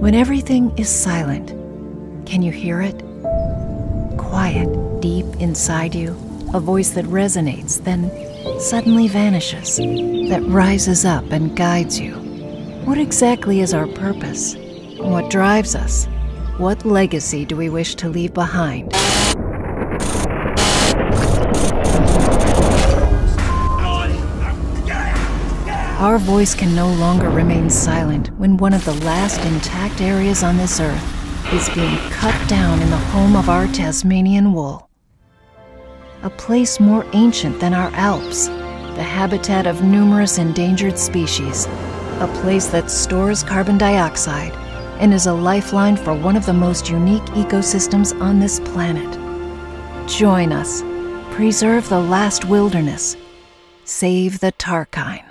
When everything is silent, can you hear it? Quiet, deep inside you, a voice that resonates, then suddenly vanishes, that rises up and guides you. What exactly is our purpose? What drives us? What legacy do we wish to leave behind? Our voice can no longer remain silent when one of the last intact areas on this earth is being cut down in the home of our Tasmanian wool. A place more ancient than our Alps, the habitat of numerous endangered species, a place that stores carbon dioxide and is a lifeline for one of the most unique ecosystems on this planet. Join us. Preserve the last wilderness. Save the Tarkine.